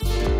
that.